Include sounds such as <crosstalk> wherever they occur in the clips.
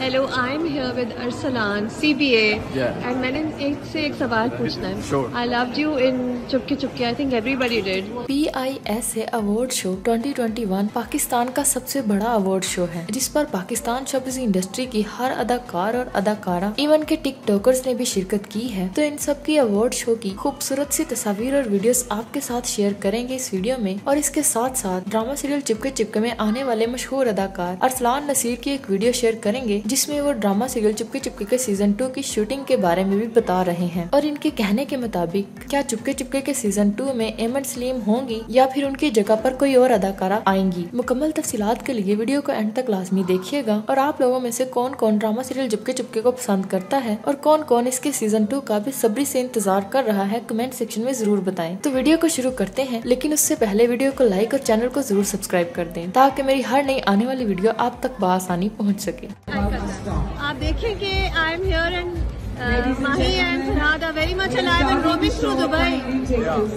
Hello I am here with Arsalan CBA. And मैंने एक से एक सवाल पूछना है। I loved you in Chupke Chupke I think everybody did P I S A award show 2021 Pakistan का सबसे बड़ा अवार्ड शो है जिस पर पाकिस्तान शब्द इंडस्ट्री की हर अदाकार और अदाकारा इवन के टिकटॉकर्स ने भी शिरकत की है। तो इन सब की अवार्ड शो की खूबसूरत सी तस्वीर और वीडियोस आपके साथ शेयर करेंगे इस वीडियो में। और इसके साथ साथ ड्रामा सीरियल चिपके चिपके में आने वाले मशहूर अदाकार अरसलान नसीर की एक वीडियो शेयर करेंगे जिसमें वो ड्रामा सीरियल चुपके चुपके के सीज़न टू की शूटिंग के बारे में भी बता रहे हैं। और इनके कहने के मुताबिक, क्या चुपके चुपके के सीज़न टू में एमन सलीम होंगी या फिर उनकी जगह पर कोई और अदाकारा आएँगी? मुकम्मल तफसीलात के लिए वीडियो को एंड तक लाजमी देखिएगा और आप लोगों में से कौन कौन ड्रामा सीरियल चुपके चुपके को पसंद करता है और कौन कौन इसके सीज़न टू का भी सब्री से इंतज़ार कर रहा है, कमेंट सेक्शन में ज़रूर बताएँ। तो वीडियो को शुरू करते हैं, लेकिन उससे पहले वीडियो को लाइक और चैनल को ज़रूर सब्सक्राइब कर दें, ताकि मेरी हर नई आने वाली वीडियो आप तक बआसानी पहुँच सके। आप देखें कि I am here and Mahi and Farhad are very much alive and roaming through Dubai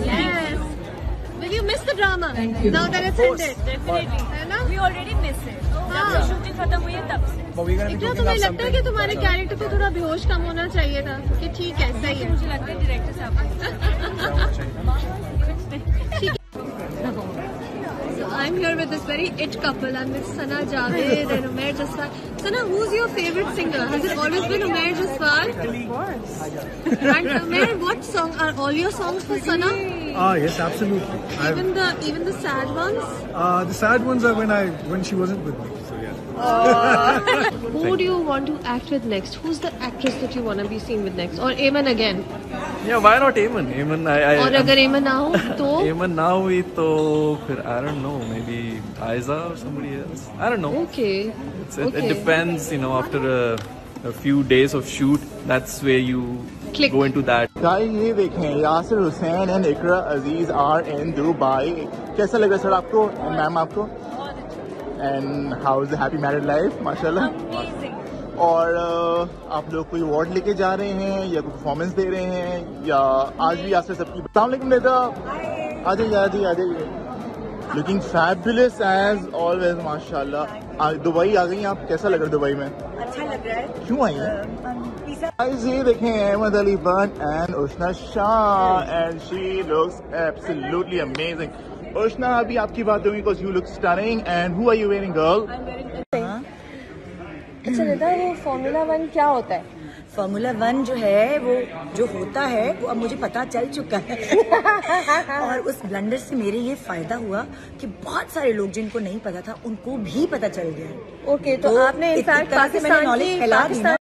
yes will you miss the drama now that it's ended definitely है ना? वी ऑलरेडी मिस इट जब हाँ। शूटिंग खत्म हुई है तब से। इतना तुम्हें लगता है कि तुम्हारे कैरेक्टर पे थोड़ा बेहोश कम होना चाहिए था? कि ठीक है सही है। मुझे लगता है डायरेक्टर साहब <laughs> So I'm here with this very it couple. I'm with Sana Javed and Umair Jaswal. Sana, who's your favorite singer? Has it always been Umair Jaswal? and Umair, what song are all your songs for Sana? Ah, yes, absolutely. I've, Even the even the sad ones. uh, the sad ones are when I when she wasn't with me. So yeah. Who do you want to act with next? Who's the actress that you want to be seen with next? Or Eamon again? Yeah, why not Eamon? Eamon, I, I, और अगर Eamon ना हो <laughs> तो Eamon ना हुई तो फिर I don't know, maybe Aiza or somebody else. I don't know. okay. It's, it, okay. it depends, you know, after a, a few days of shoot, that's where you Click. go into that. Guys ये देखें Yasir Hussain and Iqra Aziz are in Dubai कैसा लग रहा है sir आपको and ma'am आपको and how is happy married life माशाल्लाह और uh, आप लोग कोई अवार्ड लेके जा रहे हैं या कोई परफॉर्मेंस दे रहे हैं या आज भी यासिर सबकी अलैक्म नेता। आ जाइए आ जाइए आ जाइए। लुकिंग फैबुलस एज ऑलवेज माशाल्लाह दुबई आ गई आप? कैसा लग रहा है दुबई में? अच्छा लग रहा है। क्यों आई हैं? पिज्जा ये देखें Ahmed Ali Butt and Ushna Shah and she looks absolutely amazing Ushna अभी आपकी बात होगी because you look stunning and who are you wearing girl अच्छा निदा वो फॉर्मूला वन क्या होता है? फार्मूला वन जो है वो जो होता है वो अब मुझे पता चल चुका है। <laughs> और उस ब्लंडर से मेरे ये फ़ायदा हुआ कि बहुत सारे लोग जिनको नहीं पता था उनको भी पता चल गया। ओके तो, तो आपने इस इनफैक्ट तरह से मैंने पाकिस्तान की फैला दी ना।